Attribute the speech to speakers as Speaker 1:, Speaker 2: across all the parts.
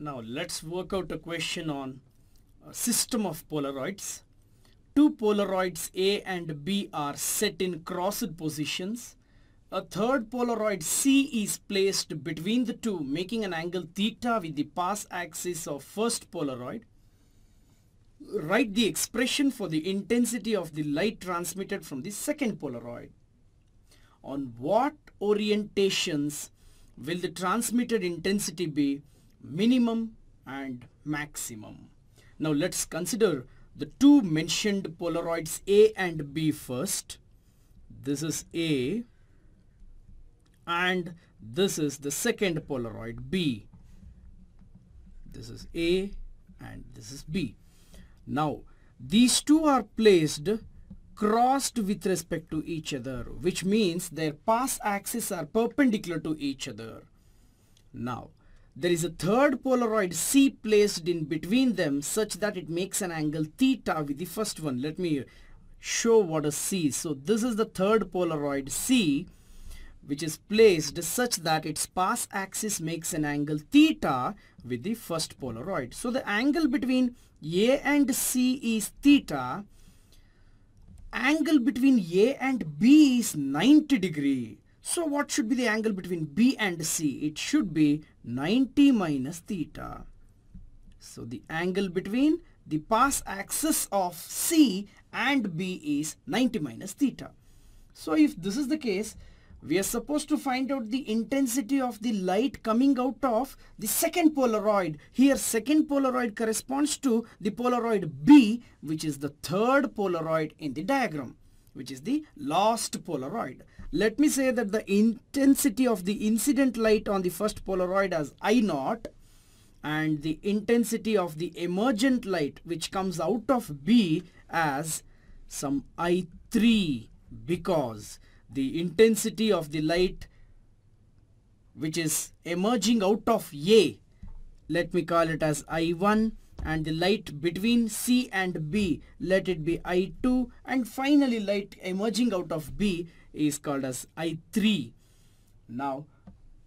Speaker 1: Now let's work out a question on a system of Polaroids. Two Polaroids A and B are set in crossed positions. A third Polaroid C is placed between the two making an angle theta with the pass axis of first Polaroid. Write the expression for the intensity of the light transmitted from the second Polaroid. On what orientations will the transmitted intensity be minimum and maximum? Now let's consider the two mentioned Polaroids A and B first. This is A and this is the second Polaroid B. This is A and this is B. Now these two are placed crossed with respect to each other which means their pass axes are perpendicular to each other. Now there is a third Polaroid C placed in between them such that it makes an angle theta with the first one. Let me show what a C. So this is the third Polaroid C which is placed such that its pass axis makes an angle theta with the first Polaroid. So the angle between A and C is theta. Angle between A and B is 90 degree. So what should be the angle between B and C? It should be 90 minus theta. So the angle between the pass axis of C and B is 90 minus theta. So if this is the case, we are supposed to find out the intensity of the light coming out of the second Polaroid. Here second Polaroid corresponds to the Polaroid B which is the third Polaroid in the diagram which is the last Polaroid. Let me say that the intensity of the incident light on the first Polaroid as I naught and the intensity of the emergent light which comes out of B as some I3 because the intensity of the light which is emerging out of A let me call it as I1 and the light between C and B let it be I2 and finally light emerging out of B is called as I3 now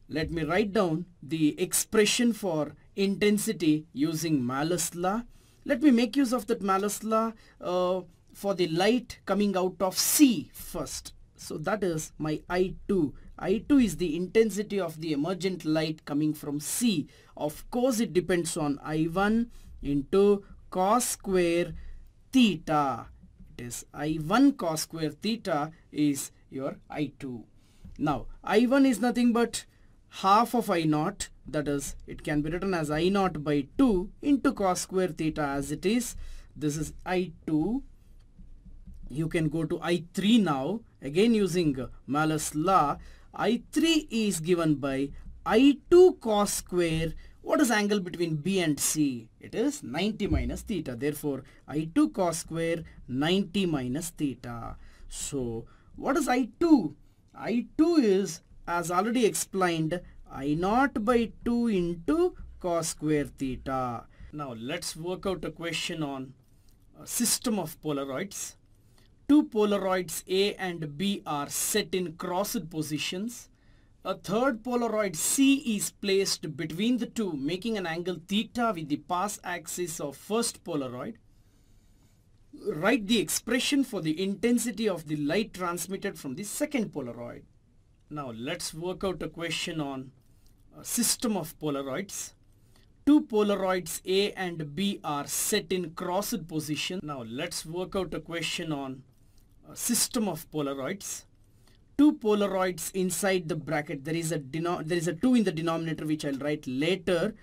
Speaker 1: let me write down the expression for intensity using Malus law let me make use of that Malus law uh, for the light coming out of C first so that is my I2. I2 is the intensity of the emergent light coming from C. Of course it depends on I1 into cos square theta. It is I1 cos square theta is your I2. Now I1 is nothing but half of I naught. That is it can be written as I naught by 2 into cos square theta as it is. This is I2 you can go to I3 now again using Malus law. I3 is given by I2 cos square. What is angle between B and C? It is 90 minus theta. Therefore I2 cos square 90 minus theta. So what is I2 I2 is as already explained I naught by 2 into cos square theta now let's work out a question on a system of Polaroids Two Polaroids A and B are set in crossed positions. A third Polaroid C is placed between the two making an angle theta with the pass axis of first Polaroid. Write the expression for the intensity of the light transmitted from the second Polaroid. Now let's work out a question on a system of Polaroids. Two Polaroids A and B are set in crossed position. Now let's work out a question on a system of Polaroids. Two Polaroids inside the bracket. There is a there is a 2 in the denominator which I'll write later.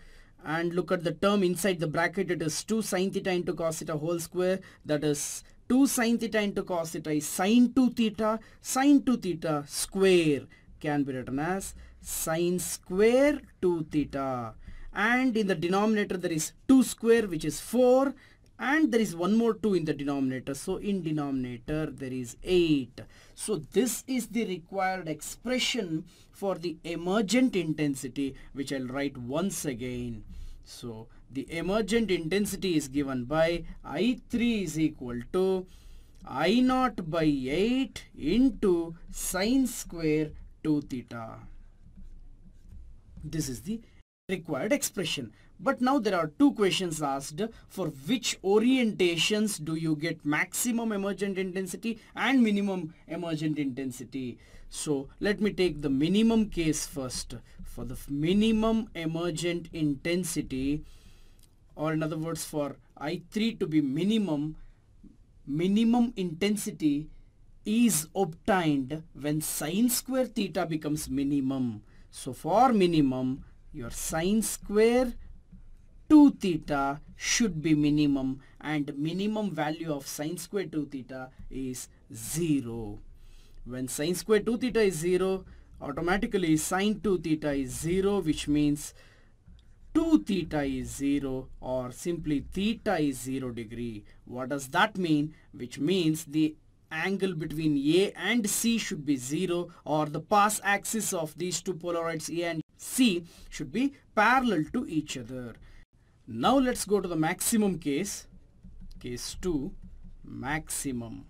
Speaker 1: And look at the term inside the bracket. It is 2 sine theta into cos theta whole square. That is 2 sine theta into cos theta is sine 2 theta. Sine 2 theta square can be written as sine square 2 theta. And in the denominator there is 2 square which is 4 and there is one more 2 in the denominator. So in denominator there is 8 so this is the required expression for the emergent intensity which I'll write once again. So the emergent intensity is given by I3 is equal to I naught by 8 into sine square 2 theta. This is the required expression But now there are two questions asked for which orientations do you get maximum emergent intensity and minimum emergent intensity. So let me take the minimum case first. For the minimum emergent intensity or in other words for I3 to be minimum, minimum intensity is obtained when sine square theta becomes minimum. So for minimum, your sine square 2 theta should be minimum and minimum value of sine square 2 theta is 0. When sine square 2 theta is 0, automatically sine 2 theta is 0 which means 2 theta is 0 or simply theta is 0 degree. What does that mean? Which means the angle between A and C should be 0 or the pass axis of these two polaroids A and C should be parallel to each other. Now let's go to the maximum case. Case 2, maximum.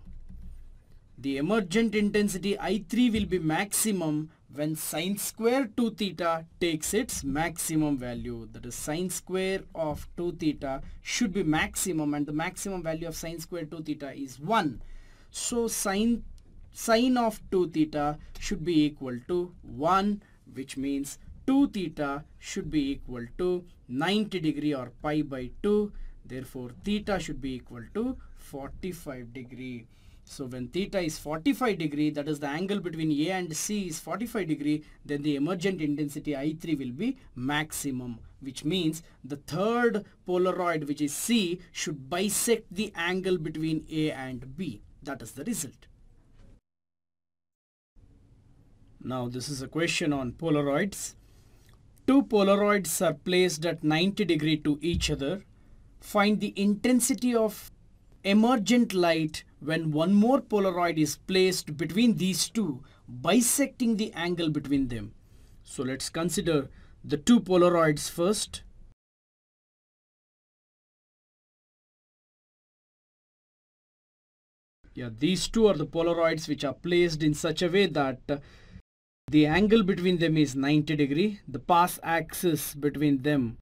Speaker 1: The emergent intensity I3 will be maximum when sine square 2 theta takes its maximum value. That is sine square of 2 theta should be maximum and the maximum value of sine square 2 theta is 1. So sine, sine of 2 theta should be equal to 1 which means 2 theta should be equal to 90 degree or pi by 2. Therefore theta should be equal to 45 degree. So when theta is 45 degree, that is the angle between A and C is 45 degree, then the emergent intensity I3 will be maximum, which means the third Polaroid, which is C, should bisect the angle between A and B. That is the result. Now this is a question on Polaroids. Two Polaroids are placed at 90 degree to each other. Find the intensity of emergent light when one more Polaroid is placed between these two, bisecting the angle between them. So let's consider the two Polaroids first. Yeah, these two are the Polaroids which are placed in such a way that the angle between them is 90 degree. The pass axis between them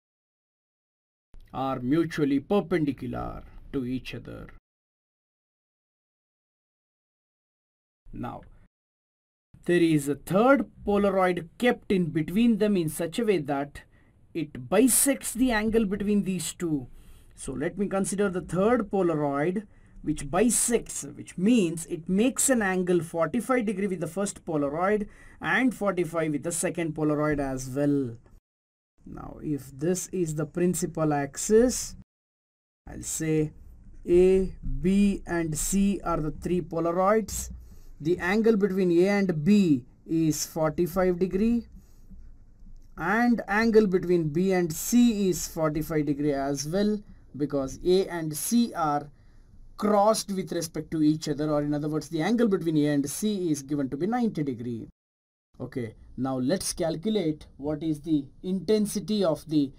Speaker 1: are mutually perpendicular to each other. Now, there is a third Polaroid kept in between them in such a way that it bisects the angle between these two. So let me consider the third Polaroid which bisects which means it makes an angle 45 degree with the first Polaroid and 45 with the second Polaroid as well. Now if this is the principal axis I'll say A, B and C are the three Polaroids. The angle between A and B is 45 degree and angle between B and C is 45 degree as well because A and C are crossed with respect to each other or in other words the angle between A and C is given to be 90 degree. Okay, now let's calculate what is the intensity of the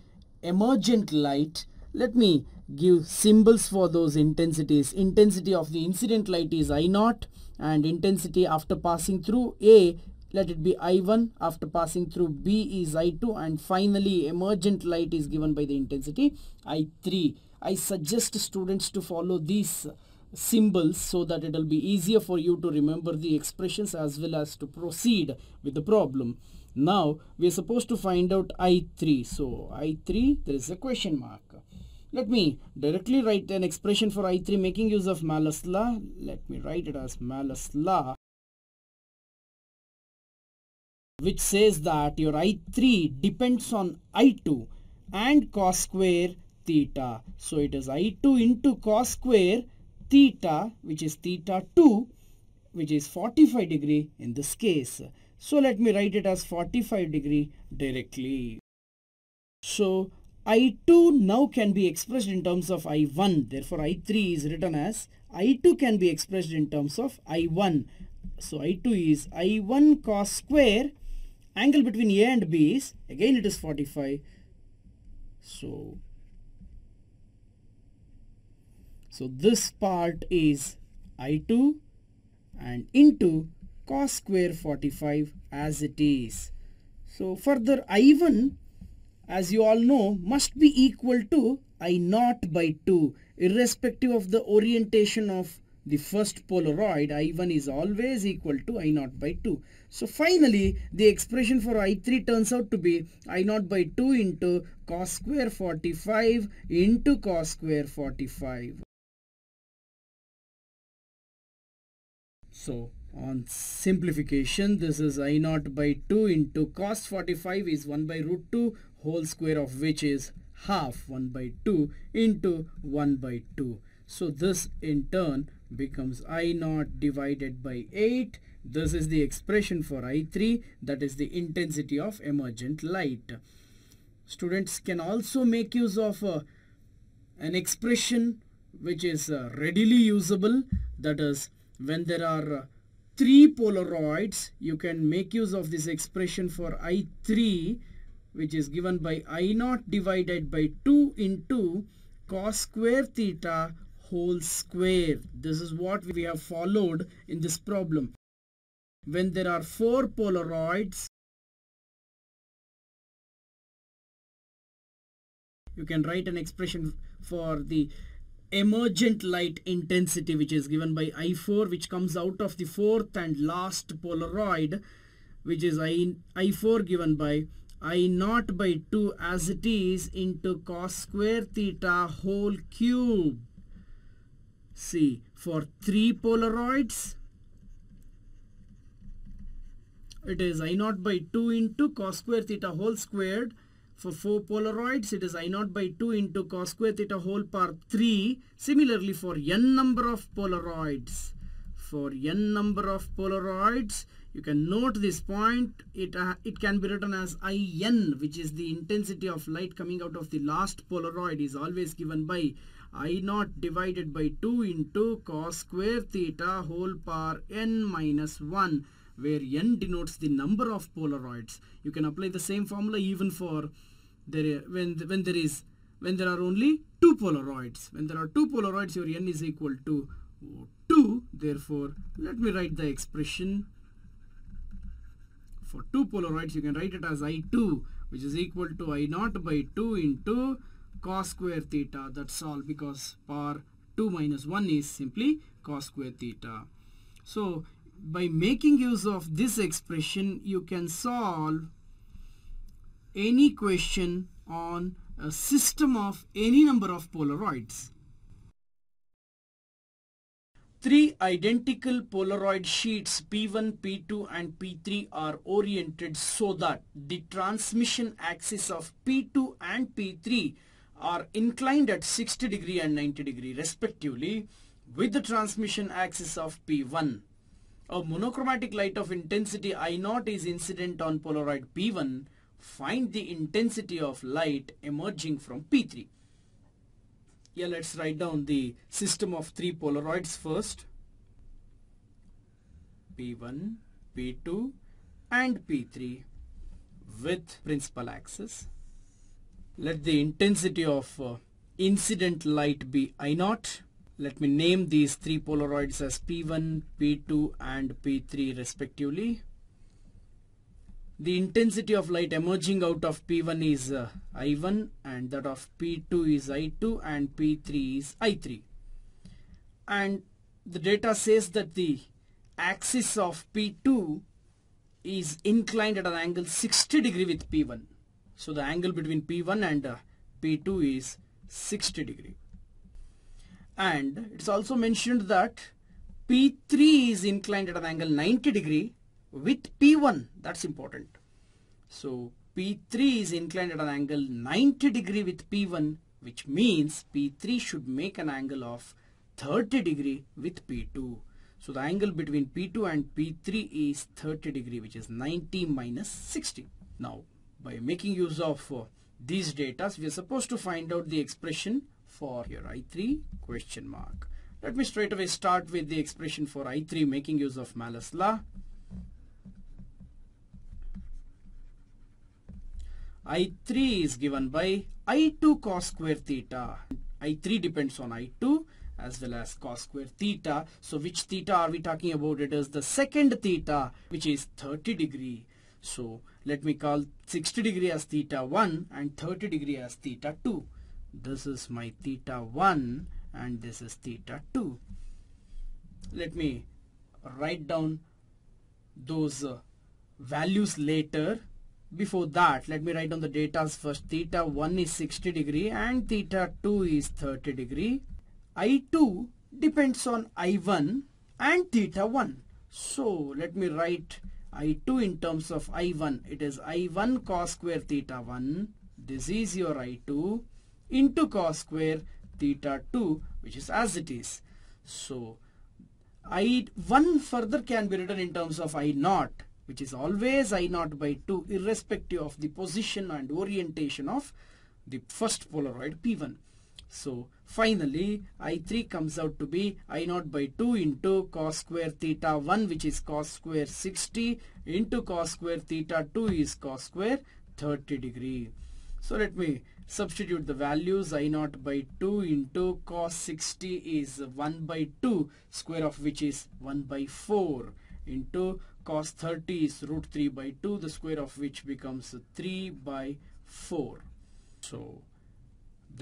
Speaker 1: emergent light. Let me give symbols for those intensities. Intensity of the incident light is I naught and intensity after passing through A let it be I1 after passing through B is I2 and finally emergent light is given by the intensity I3 I suggest students to follow these symbols so that it will be easier for you to remember the expressions as well as to proceed with the problem. Now we are supposed to find out I3. So I3 there is a question mark. Let me directly write an expression for I3 making use of Malus law. Let me write it as Malus law which says that your I3 depends on I2 and cos square theta. So it is I2 into cos square theta which is theta 2 which is 45 degree in this case. So let me write it as 45 degree directly. So I2 now can be expressed in terms of I1. Therefore I3 is written as I2 can be expressed in terms of I1. So I2 is I1 cos square. Angle between A and B is again it is 45. So so this part is I2 and into cos square 45 as it is. So further I1, as you all know must be equal to I naught by 2 irrespective of the orientation of the first Polaroid I1 is always equal to I naught by 2. So finally the expression for I3 turns out to be I naught by 2 into cos square 45 into cos square 45. So on simplification this is I naught by 2 into cos 45 is 1 by root 2 whole square of which is half 1 by 2 into 1 by 2. So this in turn becomes I naught divided by 8. This is the expression for I3 that is the intensity of emergent light. Students can also make use of uh, an expression which is uh, readily usable that is when there are uh, three Polaroids you can make use of this expression for I3 which is given by I0 divided by 2 into cos square theta whole square. This is what we have followed in this problem. When there are four Polaroids, you can write an expression for the emergent light intensity which is given by I4 which comes out of the fourth and last Polaroid which is I, I4 given by I naught by 2 as it is into cos square theta whole cube See, for three Polaroids, it is I naught by 2 into cos square theta whole squared. For 4 Polaroids, it is I naught by 2 into cos square theta whole power 3. Similarly, for n number of Polaroids, for n number of Polaroids, you can note this point. It, uh, it can be written as In, which is the intensity of light coming out of the last Polaroid is always given by I naught divided by 2 into cos square theta whole power n minus 1 where n denotes the number of Polaroids. You can apply the same formula even for there when when there is when there are only two Polaroids. When there are two Polaroids your n is equal to 2. Therefore, let me write the expression for two Polaroids you can write it as I2 which is equal to I naught by 2 into cos square theta that's all because power 2 minus 1 is simply cos square theta so by making use of this expression you can solve any question on a system of any number of polaroids Three identical Polaroid sheets P1, P2 and P3 are oriented so that the transmission axis of P2 and P3 are inclined at 60 degree and 90 degree respectively with the transmission axis of P1. A monochromatic light of intensity I0 is incident on Polaroid P1. Find the intensity of light emerging from P3. Yeah, let's write down the system of three Polaroids first. P1, P2 and P3 with principal axis let the intensity of uh, incident light be I0. Let me name these three Polaroids as P1, P2 and P3 respectively. The intensity of light emerging out of P1 is uh, I1 and that of P2 is I2 and P3 is I3. And the data says that the axis of P2 is inclined at an angle 60 degree with P1. So the angle between P1 and uh, P2 is 60 degree. And it's also mentioned that P3 is inclined at an angle 90 degree with P1. That's important. So P3 is inclined at an angle 90 degree with P1 which means P3 should make an angle of 30 degree with P2. So the angle between P2 and P3 is 30 degree which is 90 minus 60. Now by making use of uh, these data we are supposed to find out the expression for your I3 question mark. Let me straight away start with the expression for I3 making use of Malus law. I3 is given by I2 cos square theta. I3 depends on I2 as well as cos square theta. So which theta are we talking about? It is the second theta which is 30 degree. So let me call 60 degree as theta 1 and 30 degree as theta 2 this is my theta 1 and this is theta 2 let me write down those uh, values later before that let me write down the data first. Theta 1 is 60 degree and theta 2 is 30 degree. I2 depends on i1 and theta 1 so let me write i2 in terms of i1 it is i1 cos square theta 1 this is your i2 into cos square theta 2 which is as it is. So i1 further can be written in terms of i 0 which is always I naught by 2 irrespective of the position and orientation of the first Polaroid P1. So finally I3 comes out to be I naught by 2 into cos square theta 1 which is cos square 60 into cos square theta 2 is cos square 30 degree. So let me substitute the values I naught by 2 into cos 60 is 1 by 2 square of which is 1 by 4 into cos 30 is root 3 by 2 the square of which becomes 3 by 4 so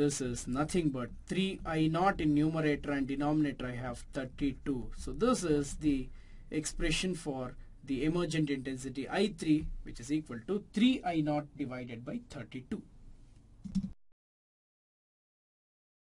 Speaker 1: this is nothing but 3 i naught in numerator and denominator I have 32 so this is the expression for the emergent intensity I3 which is equal to 3 i naught divided by 32